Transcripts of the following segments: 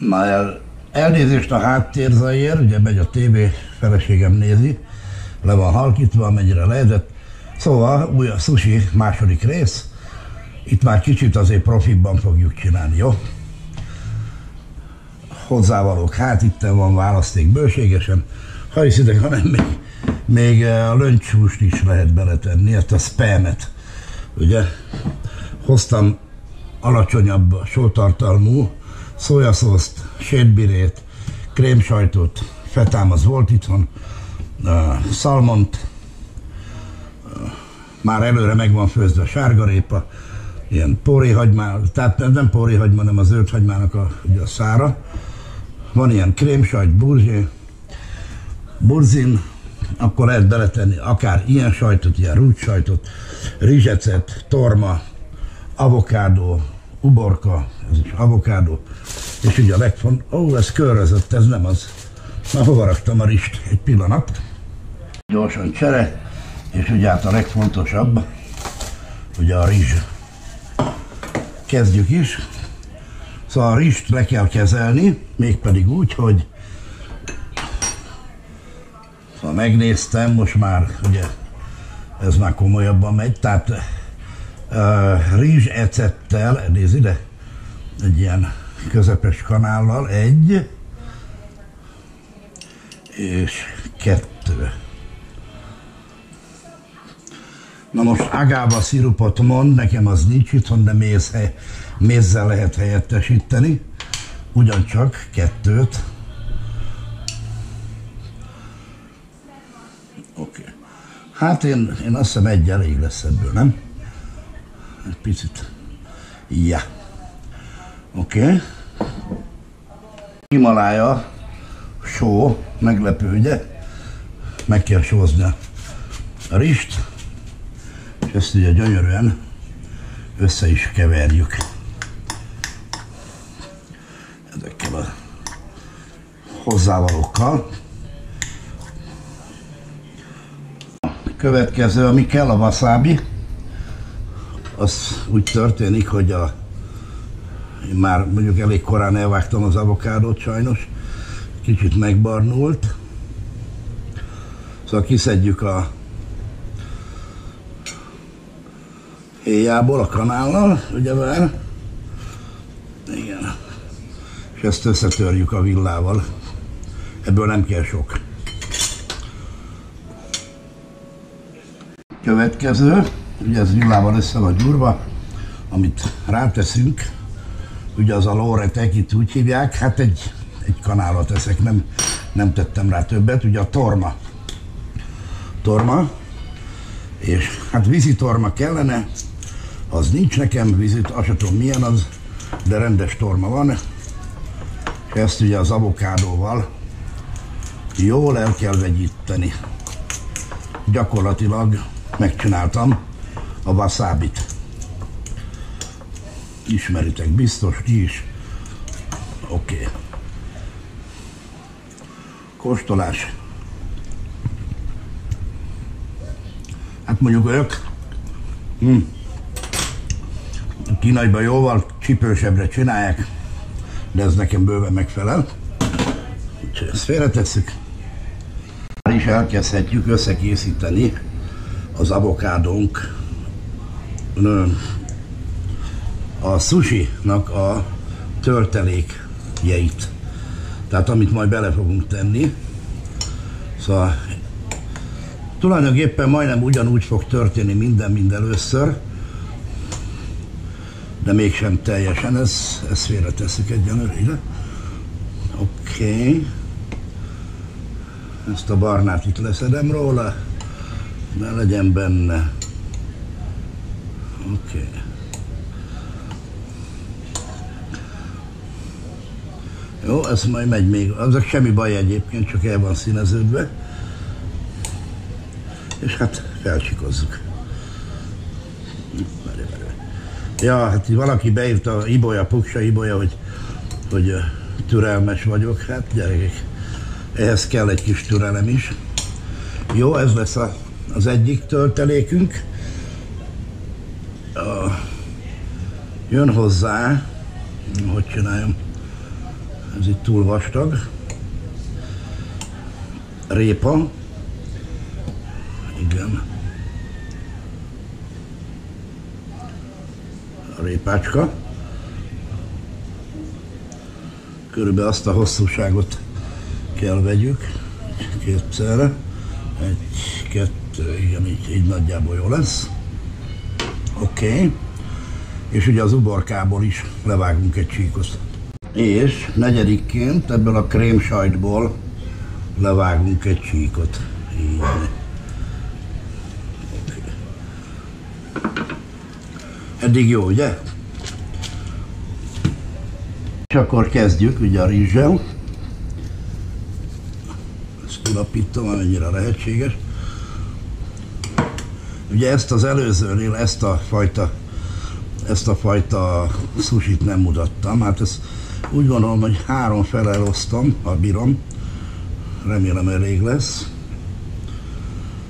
El, elnézést a háttérzajért, ugye megy a tévé, feleségem nézi, le van halkítva, amennyire lehetett. Szóval új a sushi második rész, itt már kicsit azért profibban fogjuk csinálni, jó? Hozzávalók, hát itt van választék bőségesen, ha hiszitek, hanem még, még a löncshúst is lehet beletenni, ezt a spamet, ugye? Hoztam alacsonyabb sótartalmú szójaszószt, sétbirét, krémsajtot, fetám az volt itthon, uh, szalmont, uh, már előre meg van főzve a sárgarépa, ilyen póréhagymá, tehát nem póréhagyma, hanem a zöldhagymának a, ugye a szára. Van ilyen krémsajt, burzsé, burzin, akkor lehet beletenni akár ilyen sajtot, ilyen rúgssajtot, rizsecet, torma, avokádó, uborka, ez is avokádó, és ugye a legfont, ó, ez körözött, ez nem az. Na, hova raktam a rist? Egy pillanat. Gyorsan csere, és ugye hát a legfontosabb, ugye a rizs. Kezdjük is. Szóval a rist le kell kezelni, mégpedig úgy, hogy szóval megnéztem, most már ugye ez már komolyabban megy, tehát uh, rizs ecettel, nézd ide, egy ilyen közepes kanállal, egy, és kettő. Na most agába szirupot mond, nekem az nincs itthon, de méz, mézzel lehet helyettesíteni. Ugyancsak kettőt. Oké. Okay. Hát én, én azt hiszem egy elég lesz ebből, nem? Egy picit. Ja. Oké. Okay. Himalája, só, meglepő, ugye? Meg kell sózni a rist, és ezt ugye gyönyörűen össze is keverjük. Ezekkel a hozzávalókkal. Következő, ami kell, a wasabi. Az úgy történik, hogy a én már mondjuk elég korán elvágtam az avokádót sajnos, kicsit megbarnult. Szóval kiszedjük a héjából, a kanállal, ugye vár? Igen. És ezt összetörjük a villával. Ebből nem kell sok. Következő, ugye ez villával össze van gyúrva, amit ráteszünk, ugye az a lóretek, itt úgy hívják, hát egy, egy kanálat teszek, nem, nem tettem rá többet, ugye a torma. Torma, és hát vízi torma kellene, az nincs nekem, vizit, azt sem tudom milyen az, de rendes torma van, és ezt ugye az avokádóval jól el kell vegyíteni. Gyakorlatilag megcsináltam a wasabi-t ismeritek biztos, ti is. Oké. Okay. Kóstolás. Hát mondjuk ők hm, kínaiban jóval csipősebbre csinálják, de ez nekem bőven megfelel. Úgyhogy ezt félretesszük. Már is elkezdhetjük összekészíteni az avokádónk a sushi-nak a törtelékjeit. Tehát amit majd bele fogunk tenni. Szóval tulajdonképpen majdnem ugyanúgy fog történni minden, minden először, de mégsem teljesen, ez, ezt félretesszük egyenlőre. Oké. Okay. Ezt a barnát itt leszedem róla, ne legyen benne. Oké. Okay. Jó, ez majd megy még. Azok semmi baj egyébként, csak el van színeződve. És hát felcsikozzuk. Ja, hát valaki beírta Ibolya, Puksa Ibolya, hogy, hogy türelmes vagyok. Hát gyerekek, ehhez kell egy kis türelem is. Jó, ez lesz a, az egyik töltelékünk. A, jön hozzá, hogy csináljam, Ez itt túl vastag. Répa. Igen. A répácska. Körülbelül azt a hosszúságot kell vegyük. Kétszerre. Egy, kettő, igen, így, így nagyjából jó lesz. Oké. Okay. És ugye az uborkából is levágunk egy csíkot. És negyedikként ebből a krémsajtból levágunk egy csíkot. Így. Eddig jó, ugye? És akkor kezdjük ugye a rizssel. Ezt tulapítom, amennyire lehetséges. Ugye ezt az előzőnél, ezt a fajta ezt a fajta susit nem mutattam. Hát ezt úgy gondolom, hogy három fele ha bírom. Remélem elég lesz.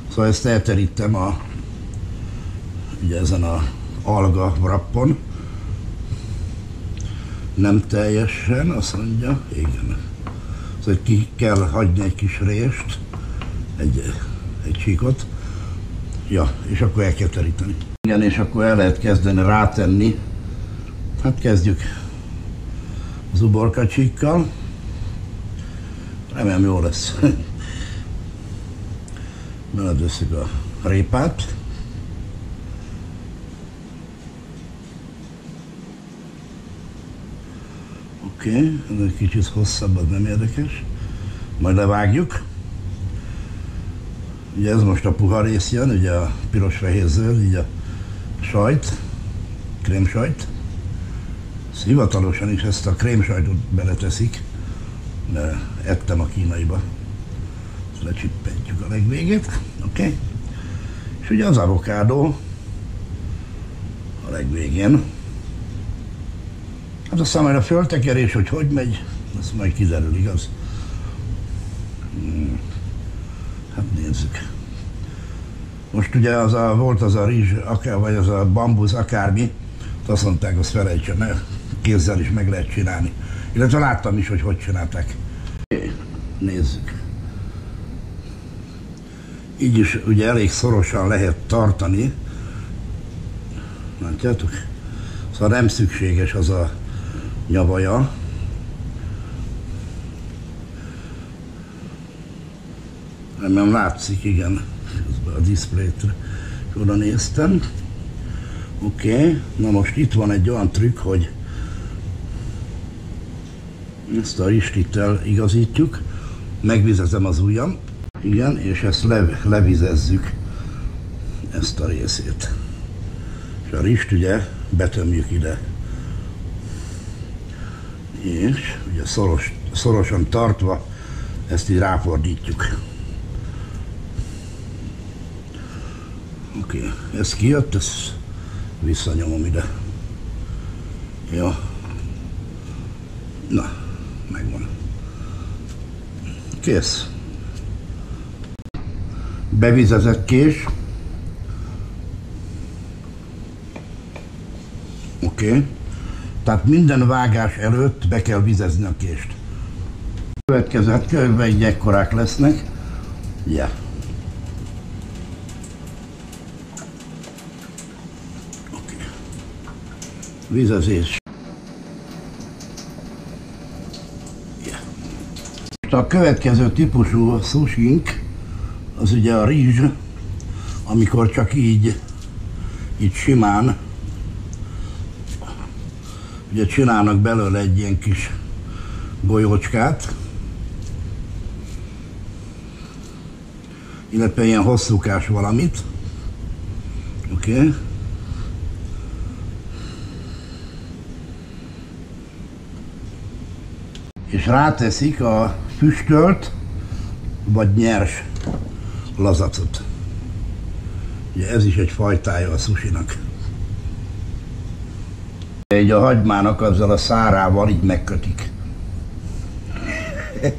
Szóval ezt elterítem a, ugye ezen a alga wrappon. Nem teljesen, azt mondja, igen. Szóval ki kell hagyni egy kis rést, egy, egy csíkot. Ja, és akkor el kell teríteni. Igen, és akkor el lehet kezdeni rátenni. Hát kezdjük az uborkacsikkal. Remélem jó lesz. Beledőszük a répát. Oké, okay, ez egy kicsit hosszabb, az nem érdekes. Majd levágjuk. Ugye ez most a puha rész jön, ugye a piros-fehér-zöld, így a sajt, krémsajt. Ezt hivatalosan is ezt a krémsajtot beleteszik, de ettem a kínaiba. Ezt lecsippentjük a legvégét, oké? Okay? És ugye az avokádó a legvégén. Hát aztán majd a föltekerés, hogy hogy megy, azt majd kiderül, igaz? Hmm. Hát nézzük. Most ugye az a, volt az a rizs, akár, vagy az a bambusz, akármi, azt mondták, azt felejtsem el, kézzel is meg lehet csinálni. Illetve láttam is, hogy hogy csinálták. Nézzük. Így is ugye elég szorosan lehet tartani. Látjátok? Szóval nem szükséges az a nyavaja. Nem látszik, igen a diszplétre oda néztem. Oké, okay. na most itt van egy olyan trükk, hogy ezt a ristittel igazítjuk, megvizezem az ujjam, igen, és ezt le, levizezzük, ezt a részét. És a rist ugye betömjük ide. És ugye szoros, szorosan tartva ezt így ráfordítjuk. Oké, okay. ez kijött, ezt visszanyomom ide. Jó. Na, megvan. Kész. Bevizezett kés. Oké. Okay. Tehát minden vágás előtt be kell vizezni a kést. Következő körben egy ekkorák lesznek. Yeah. Vizezés. A következő típusú sushink az ugye a rizs, amikor csak így, így simán, ugye csinálnak belőle egy ilyen kis golyócskát, illetve ilyen hosszúkás valamit. Oké. Okay. És ráteszik a füstölt vagy nyers lazacot. Ugye ez is egy fajtája a susinak. Egy a hagymának azzal a szárával így megkötik.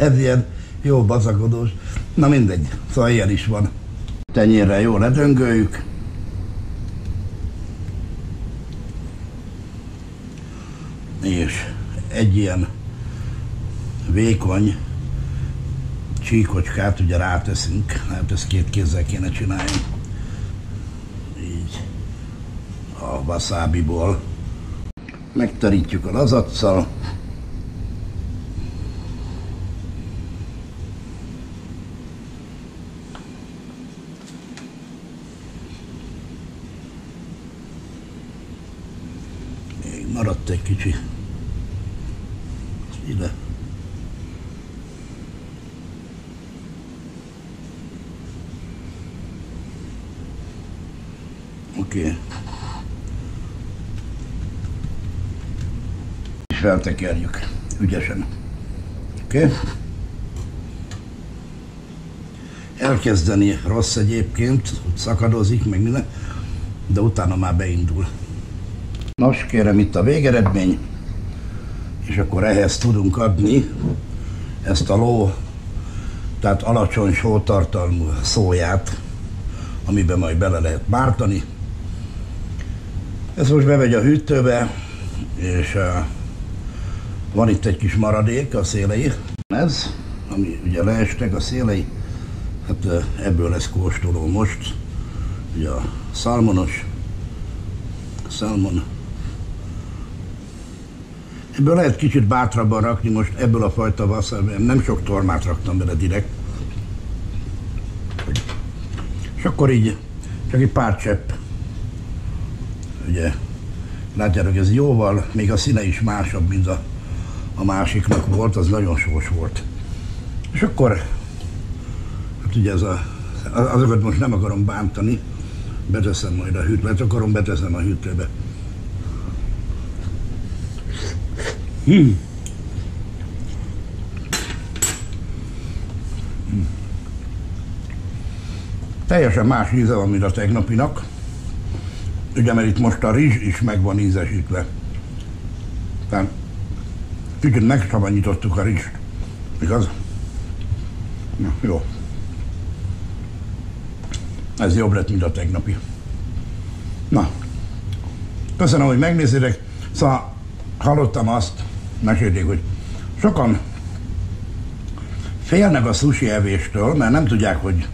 ez ilyen jó bazagodós. Na mindegy, szóval ilyen is van. Tenyérre jól ledöngöljük. És egy ilyen vékony csíkocskát ugye ráteszünk, hát ezt két kézzel kéne csinálni. Így a wasabiból. Megterítjük a lazaccal. Maradt egy kicsi. Ide. Oké. Okay. És feltekerjük ügyesen. Oké? Okay? Elkezdeni rossz egyébként, szakadozik, meg minden, de utána már beindul. Nos, kérem itt a végeredmény, és akkor ehhez tudunk adni ezt a ló, tehát alacsony sótartalmú szóját, amiben majd bele lehet mártani. Ezt most bemegy a hűtőbe, és van itt egy kis maradék a szélei. Ez, ami ugye leestek a szélei, hát ebből lesz kóstoló most. Ugye a szalmonos, szalmon. Ebből lehet kicsit bátrabban rakni most ebből a fajta wasabi, nem sok tormát raktam bele direkt. És akkor így csak egy pár csepp ugye látjátok, ez jóval, még a színe is másabb, mint a, a másiknak volt, az nagyon sós volt. És akkor, hát ugye ez a, azokat most nem akarom bántani, beteszem majd a hűtőbe, akarom, beteszem a hűtőbe. Hmm. Teljesen más íze van, mint a tegnapinak. Ugye, mert itt most a rizs is meg van ízesítve. Tehát kicsit megsavanyítottuk a rizst. Igaz? Na, jó. Ez jobb lett, mint a tegnapi. Na, köszönöm, hogy megnézitek. Szóval hallottam azt, mesélték, hogy sokan félnek a sushi evéstől, mert nem tudják, hogy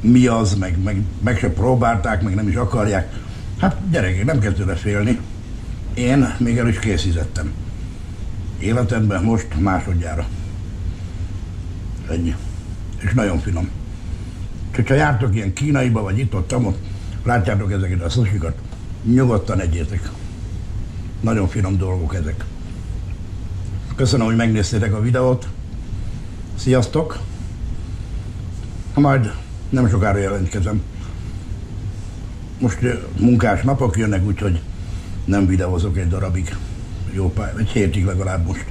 mi az, meg, meg, meg se próbálták, meg nem is akarják. Hát gyerekek, nem kell tőle félni. Én még el is készítettem. Életemben most másodjára. Ennyi. És nagyon finom. Úgyhogy ha jártok ilyen kínaiba, vagy itt ott, ott látjátok ezeket a szusikat, nyugodtan egyétek. Nagyon finom dolgok ezek. Köszönöm, hogy megnéztétek a videót. Sziasztok! Ha majd nem sokára jelentkezem. Most munkás napok jönnek, úgyhogy nem videózok egy darabig. Jó pár, egy hétig legalább most.